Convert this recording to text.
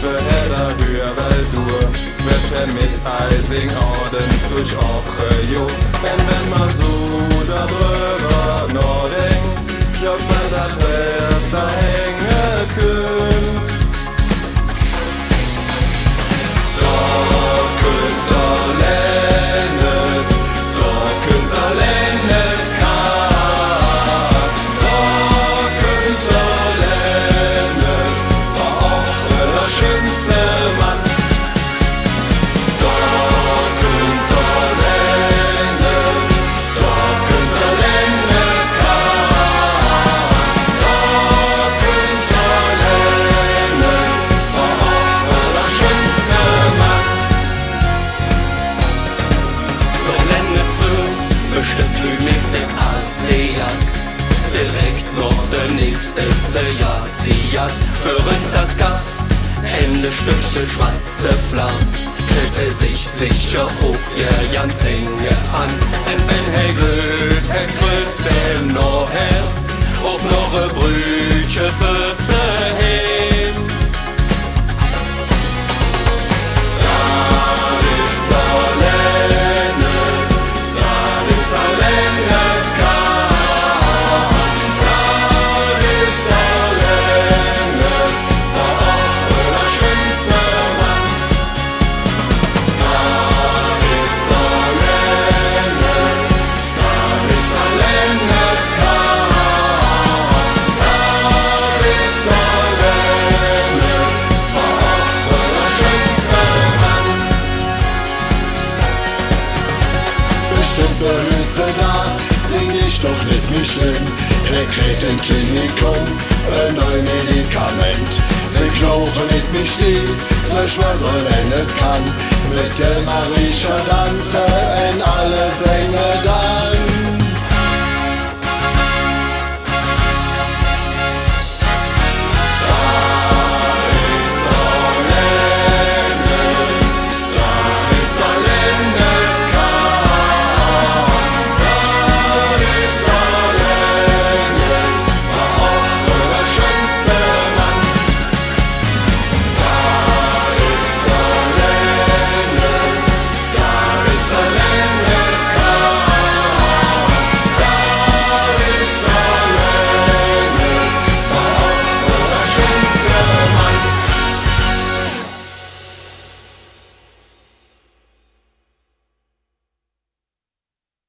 für Herder höhere Dur. Wird er mit Eising Ordens durch Oche, jo. Wenn, wenn man so darüber bestimmt drüben mit dem ASEAN. Direkt noch der nächste Jahr Zias für das Kaff. Ende Stückchen schwarze Flamm. Stellte sich sicher hoch ihr Jans Hänge an. Und wenn er glüht, er glüht der noch her. Ob noch ein Brütchen für Für Hülse da, sing ich doch nicht mehr schlimm. Er kriegt in Klinikum ein neues Medikament. Sie klochen nicht mehr stief, frisch man nicht kann. Mit der Marisha tanze